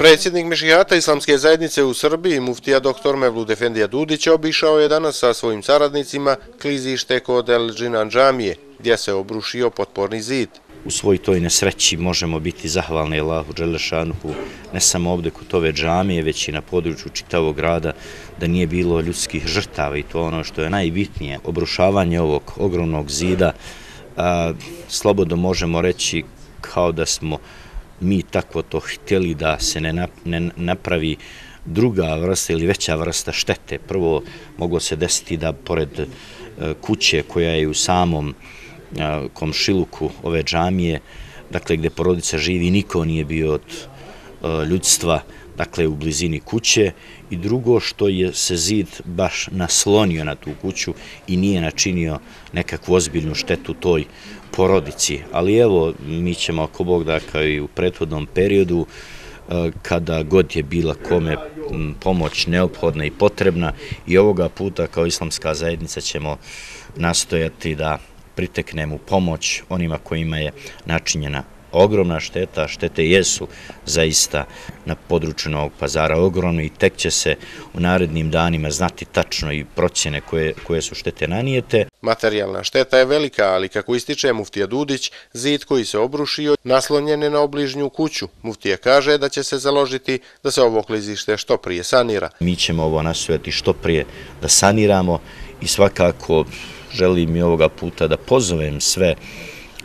Predsjednik Mešijata Islamske zajednice u Srbiji, muftija dr. Mevlud Efendija Dudić, obišao je danas sa svojim saradnicima klizište kod El Džinan džamije, gdje se obrušio potporni zid. U svoj toj nesreći možemo biti zahvalni Allahu Đelešanuhu, ne samo ovdje kod ove džamije, već i na području čitavog grada, da nije bilo ljudskih žrtava i to ono što je najbitnije, obrušavanje ovog ogromnog zida, slobodno možemo reći kao da smo mi tako to htjeli da se ne napravi druga vrsta ili veća vrsta štete. Prvo, moglo se desiti da pored e, kuće koja je u samom e, komšiluku ove džamije, dakle gde porodica živi, niko nije bio od Eh, ljudstva, dakle u blizini kuće i drugo što je se zid baš naslonio na tu kuću i nije načinio nekakvu ozbiljnu štetu toj porodici. Ali evo, mi ćemo ako Bog da kao i u prethodnom periodu eh, kada god je bila kome pomoć neophodna i potrebna i ovoga puta kao islamska zajednica ćemo nastojati da priteknemo pomoć onima kojima je načinjena ogromna šteta, štete jesu zaista na području Novog pazara ogromno i tek će se u narednim danima znati tačno i procjene koje su štete nanijete. Materijalna šteta je velika, ali kako ističe Muftija Dudić, zid koji se obrušio naslonjen je na obližnju kuću. Muftija kaže da će se založiti da se ovo klizište što prije sanira. Mi ćemo ovo nastojati što prije da saniramo i svakako želim i ovoga puta da pozovem sve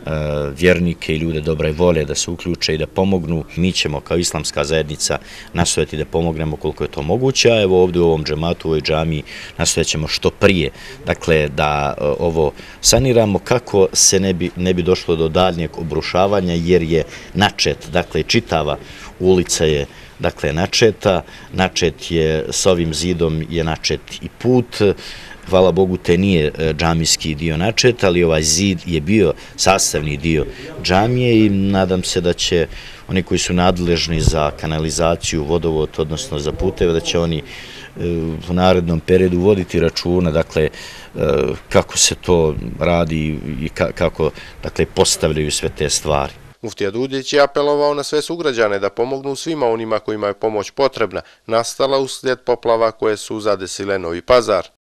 E, vjernike i ljude dobre vole da se uključe i da pomognu. Mi ćemo kao islamska zajednica nastojati da pomognemo koliko je to moguće, a evo ovdje u ovom džematu, u ovoj džami, nastojat ćemo što prije, dakle, da e, ovo saniramo kako se ne bi, ne bi došlo do daljnjeg obrušavanja, jer je načet, dakle, čitava ulica je dakle, načeta, načet je s ovim zidom je načet i put, hvala Bogu, te nije e, džamijski dio načet, ali ovaj zid je bio sastavni dio džamije i nadam se da će oni koji su nadležni za kanalizaciju, vodovod, odnosno za puteve, da će oni e, u narednom periodu voditi računa, dakle, e, kako se to radi i kako dakle, postavljaju sve te stvari. Muftija Dudić je apelovao na sve sugrađane da pomognu svima onima kojima je pomoć potrebna, nastala uslijed poplava koje su zadesile Novi pazar.